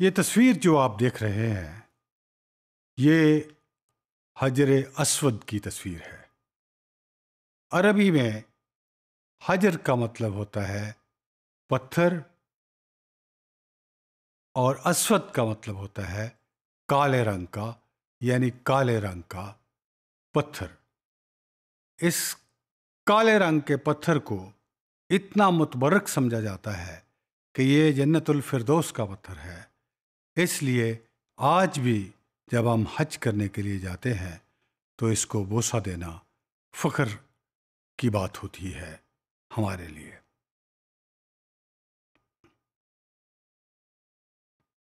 ये तस्वीर जो आप देख रहे हैं, ये हजर असवद की तस्वीर है। अरबी में हजर का मतलब होता है पत्थर और असवद का मतलब होता है काले रंग का, यानी काले रंग का पत्थर। इस काले रंग के पत्थर को इतना मुतबरक समझा जाता है कि ये जन्नतुल फिरदौस का पत्थर है। इसलिए आज भी जब हम हज करने के लिए जाते हैं तो इसको बोसा देना फ़ख्र की बात होती है हमारे लिए।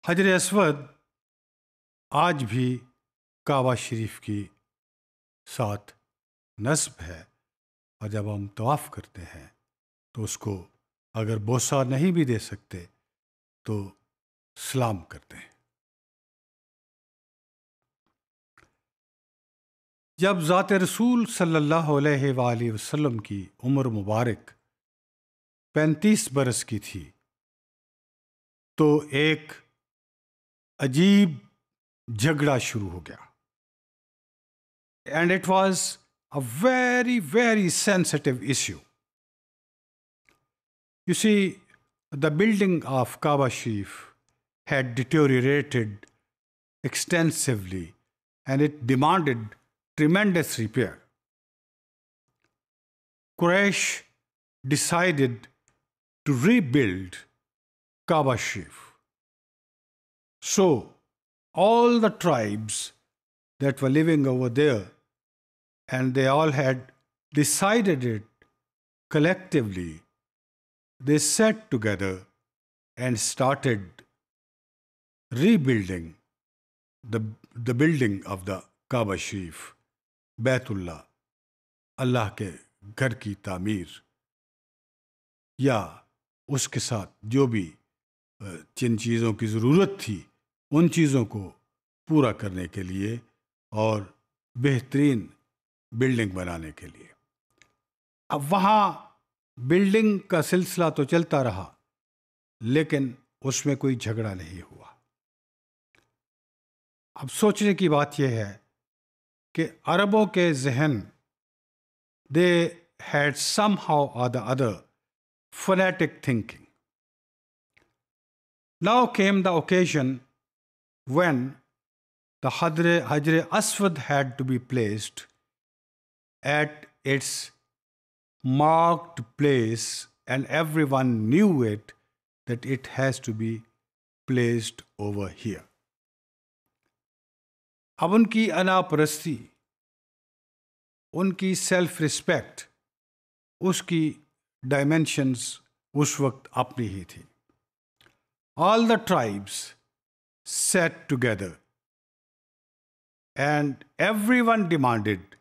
हजर असवद आज भी काबा शरीफ की साथ नस्ब है और जब हम तवाफ़ करते हैं तो उसको अगर बोसा नहीं भी दे सकते तो सलाम करते हैं। जब ज़ात रसूल सल्लल्लाहु अलैहि वसल्लम की उम्र मुबारक पैंतीस बरस की थी तो एक अजीब झगड़ा शुरू हो गया। And it was a very very sensitive issue you see the building of Kaaba Sharif had deteriorated extensively and it demanded tremendous repair. Quraysh decided to rebuild Kaaba Sharif. So, all the tribes that were living over there, and they all had decided it collectively they sat together and started rebuilding the, the building of the Kaaba Sharif, Baitullah, Allah के घर की तामीर या उसके साथ जो भी जिन चीज़ों की ज़रूरत थी उन चीज़ों को पूरा करने के लिए और बेहतरीन बिल्डिंग बनाने के लिए। अब वहाँ बिल्डिंग का सिलसिला तो चलता रहा लेकिन उसमें कोई झगड़ा नहीं हुआ। अब सोचने की बात यह है कि अरबों के जहन they had some how are the other phonetic thinking now came the occasion when the Hadre, Hajre Aswad had to be placed at its marked place, and everyone knew it that it has to be placed over here. अब उनकी अनापरस्ती उनकी self respect उसकी dimensions उस वक्त अपनी ही थी all the tribes set together and every one demanded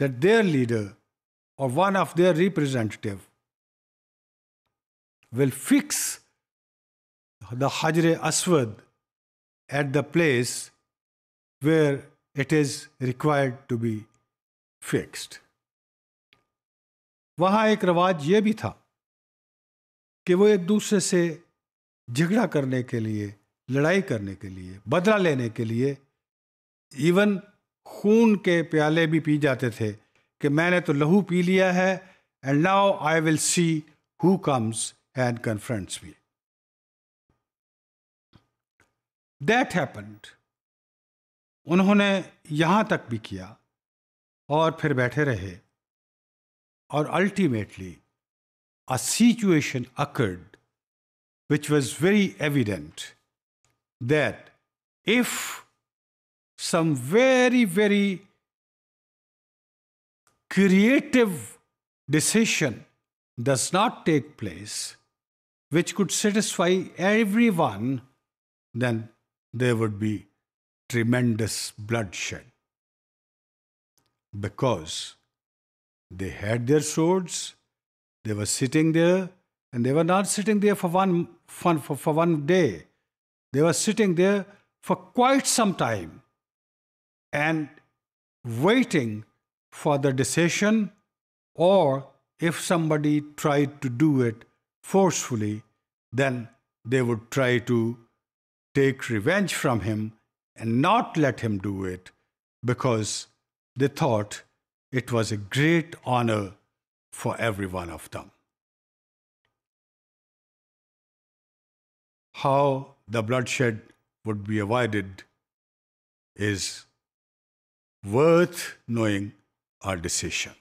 that their leader or one of their representative will fix the Hajr Aswad at the place where it is required to be fixed. वहाँ एक रवाज ये भी था कि वो एक दूसरे से झगड़ा करने के लिए, लड़ाई करने के लिए, बदला लेने के लिए इवन खून के प्याले भी पी जाते थे कि मैंने तो लहू पी लिया है and now I will see who comes and confronts me that happened उन्होंने यहां तक भी किया और फिर बैठे रहे और ultimately a situation occurred which was very evident that if some very, very creative decision does not take place, which could satisfy everyone, then there would be tremendous bloodshed. Because they had their swords, they were sitting there, and they were not sitting there for one, for, for one day. They were sitting there for quite some time and waiting for the decision, or if somebody tried to do it forcefully, then they would try to take revenge from him and not let him do it because they thought it was a great honor for every one of them. How the bloodshed would be avoided is worth knowing our decision.